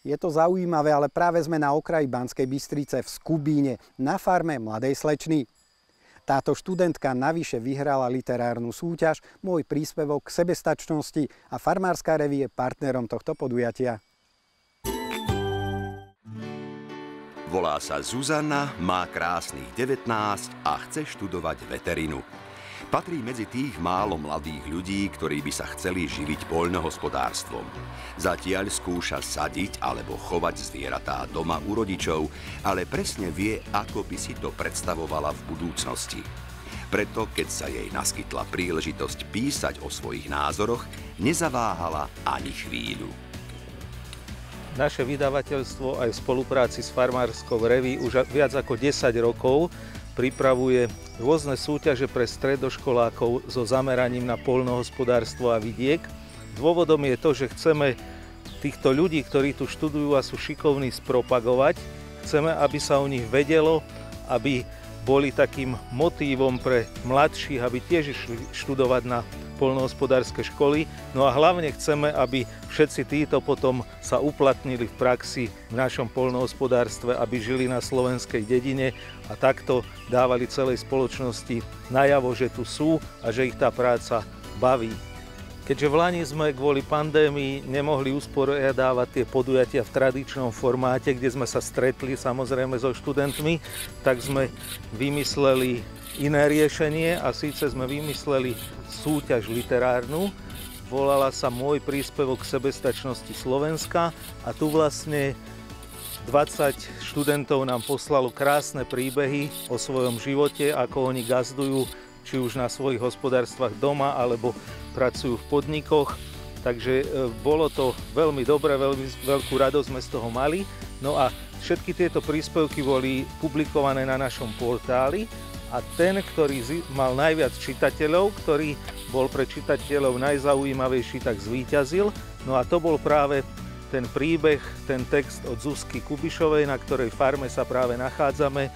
Je to zaujímavé, ale práve sme na okraji Banskej Bystrice v Skubíne, na farme mladej slečny. Táto študentka navyše vyhrala literárnu súťaž Môj príspevok k sebestačnosti a Farmárska revie je partnerom tohto podujatia. Volá sa Zuzana, má krásnych 19 a chce študovať veterinu. Patrí medzi tých málo mladých ľudí, ktorí by sa chceli živiť poľnohospodárstvom. Zatiaľ skúša sadiť alebo chovať zvieratá doma u rodičov, ale presne vie, ako by si to predstavovala v budúcnosti. Preto, keď sa jej naskytla príležitosť písať o svojich názoroch, nezaváhala ani chvíľu. Naše vydavateľstvo aj v spolupráci s Farmárskou reví už viac ako 10 rokov pripravuje rôzne súťaže pre stredoškolákov so zameraním na polnohospodárstvo a vidiek. Dôvodom je to, že chceme týchto ľudí, ktorí tu študujú a sú šikovní, spropagovať. Chceme, aby sa o nich vedelo, aby boli takým motívom pre mladších, aby tiež išli študovať na polnohospodárske školy. No a hlavne chceme, aby všetci títo potom sa uplatnili v praxi v našom polnohospodárstve, aby žili na slovenskej dedine a takto dávali celej spoločnosti najavo, že tu sú a že ich tá práca baví. Keďže v Lani sme kvôli pandémii nemohli usporiadávať tie podujatia v tradičnom formáte, kde sme sa stretli samozrejme so študentmi, tak sme vymysleli iné riešenie a síce sme vymysleli súťaž literárnu, volala sa Môj príspevok k sebestačnosti Slovenska a tu vlastne 20 študentov nám poslalo krásne príbehy o svojom živote, ako oni gazdujú či už na svojich hospodárstvách doma alebo pracujú v podnikoch. Takže e, bolo to veľmi dobré, veľmi veľkú radosť sme z toho mali. No a všetky tieto príspevky boli publikované na našom portáli a ten, ktorý mal najviac čitateľov, ktorý bol pre čitateľov najzaujímavejší, tak zvíťazil. No a to bol práve ten príbeh, ten text od Zuzky Kubišovej, na ktorej farme sa práve nachádzame.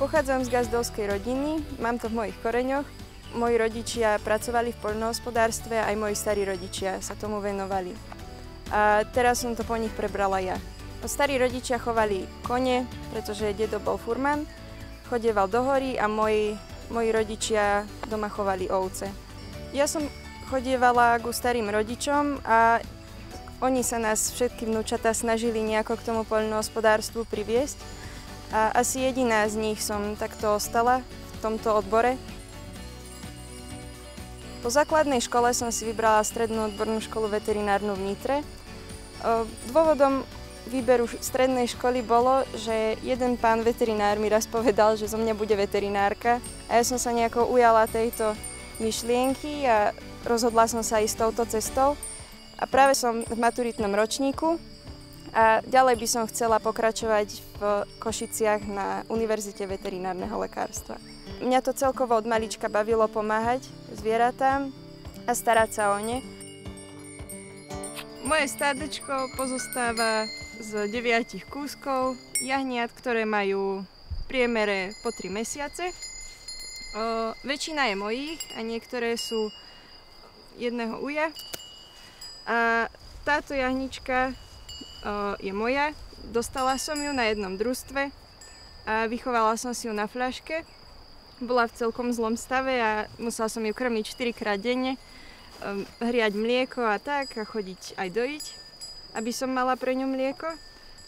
Pochádzam z gazdovskej rodiny, mám to v mojich koreňoch moji rodičia pracovali v poľnohospodárstve, aj moji starí rodičia sa tomu venovali. A teraz som to po nich prebrala ja. Starí rodičia chovali kone, pretože dedo bol furman, chodieval do hory a moji, moji rodičia doma chovali ovce. Ja som chodievala ku starým rodičom a oni sa nás všetky vnúčata snažili nejako k tomu poľnohospodárstvu priviesť. A asi jediná z nich som takto ostala v tomto odbore, po základnej škole som si vybrala strednú odbornú školu veterinárnu v Nitre. Dôvodom výberu strednej školy bolo, že jeden pán veterinár mi raz povedal, že zo mňa bude veterinárka a ja som sa nejako ujala tejto myšlienky a rozhodla som sa ísť touto cestou. A práve som v maturitnom ročníku a ďalej by som chcela pokračovať v Košiciach na Univerzite veterinárneho lekárstva. Mňa to celkovo od malička bavilo pomáhať zvieratám a starať sa o ne. Moje stádečko pozostáva z deviatich kúskov jahniat, ktoré majú v priemere po 3 mesiace. O, väčšina je mojich a niektoré sú jedného uja. A táto jahnička je moja. Dostala som ju na jednom družstve a vychovala som si ju na fľaške bola v celkom zlom stave a musela som ju krmiť 4 krát denne, um, hriať mlieko a tak a chodiť aj dojiť, aby som mala pre ňu mlieko.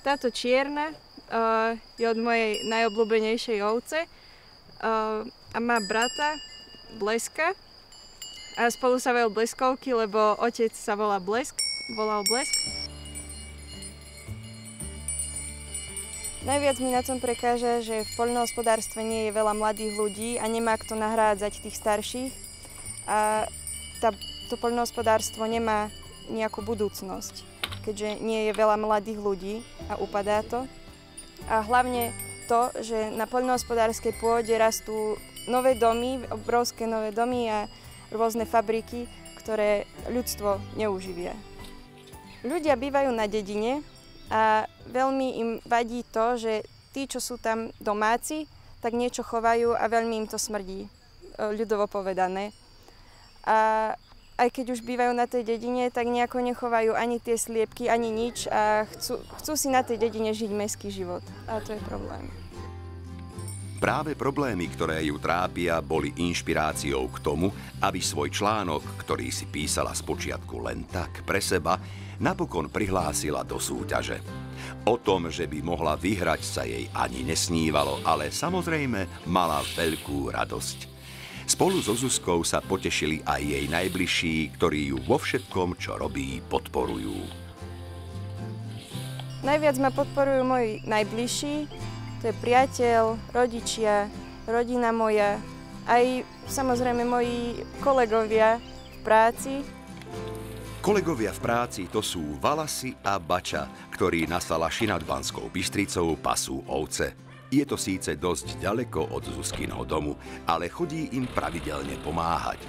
Táto čierna je od mojej najobľúbenejšej ovce a má brata Bleska a spolu sa volajú Bleskovky, lebo otec sa volá Blesk, volal Blesk. Najviac mi na tom prekáža, že v poľnohospodárstve nie je veľa mladých ľudí a nemá kto nahrádzať tých starších. A tá, to poľnohospodárstvo nemá nejakú budúcnosť, keďže nie je veľa mladých ľudí a upadá to. A hlavne to, že na poľnohospodárskej pôde rastú nové domy, obrovské nové domy a rôzne fabriky, ktoré ľudstvo neuživia. Ľudia bývajú na dedine a veľmi im vadí to, že tí, čo sú tam domáci, tak niečo chovajú a veľmi im to smrdí, e, ľudovo povedané. A aj keď už bývajú na tej dedine, tak nejako nechovajú ani tie sliepky, ani nič a chcú, chcú si na tej dedine žiť mestský život. A to je problém. Práve problémy, ktoré ju trápia, boli inšpiráciou k tomu, aby svoj článok, ktorý si písala spočiatku len tak pre seba, napokon prihlásila do súťaže. O tom, že by mohla vyhrať, sa jej ani nesnívalo, ale samozrejme mala veľkú radosť. Spolu so Zuzkou sa potešili aj jej najbližší, ktorí ju vo všetkom, čo robí, podporujú. Najviac ma podporujú moji najbližší, to je priateľ, rodičia, rodina moja, aj samozrejme moji kolegovia v práci. Kolegovia v práci to sú Valasy a Bača, ktorí na Salaši nad Banskou Bystricou pasú ovce. Je to síce dosť ďaleko od Zuzkinho domu, ale chodí im pravidelne pomáhať.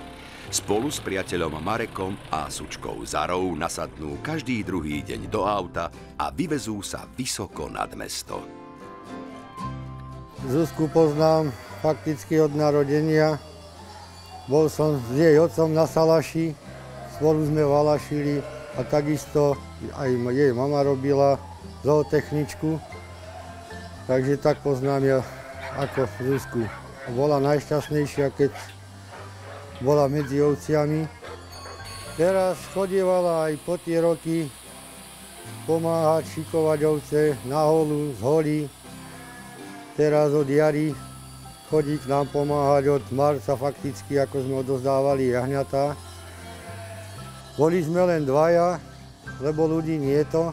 Spolu s priateľom Marekom a sučkou Zarou nasadnú každý druhý deň do auta a vyvezú sa vysoko nad mesto. Zuzku poznám fakticky od narodenia. Bol som s jej otcom na Salaši, spolu sme valašili a takisto aj jej mama robila zootechničku. Takže tak poznám ja ako Zuzku. Bola najšťastnejšia, keď bola medzi ovciami. Teraz chodievala aj po tie roky pomáhať, šikovať ovce na holu, z holí, teraz od jary chodí k nám pomáhať od marca fakticky, ako sme odozdávali jahňatá. Boli sme len dvaja, lebo ľudí nie je to.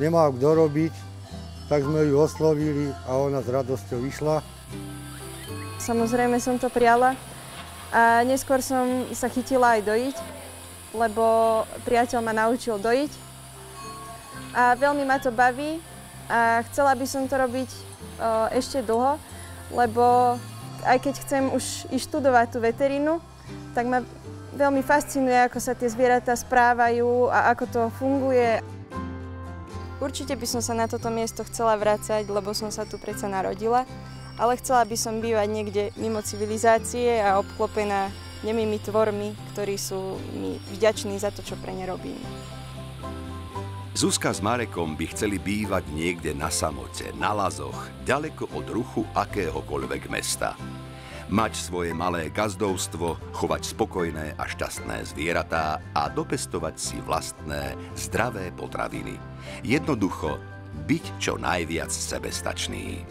Nemá kto robiť, tak sme ju oslovili a ona s radosťou vyšla. Samozrejme som to priala a neskôr som sa chytila aj dojiť, lebo priateľ ma naučil dojiť. A veľmi ma to baví a chcela by som to robiť ešte dlho, lebo aj keď chcem už študovať tú veterínu, tak ma veľmi fascinuje, ako sa tie zvieratá správajú a ako to funguje. Určite by som sa na toto miesto chcela vrácať, lebo som sa tu predsa narodila, ale chcela by som bývať niekde mimo civilizácie a obklopená nemými tvormi, ktorí sú mi vďační za to, čo pre ne robím. Zuzka s Marekom by chceli bývať niekde na samote, na lazoch, ďaleko od ruchu akéhokoľvek mesta. Mať svoje malé gazdovstvo, chovať spokojné a šťastné zvieratá a dopestovať si vlastné, zdravé potraviny. Jednoducho, byť čo najviac sebestačný.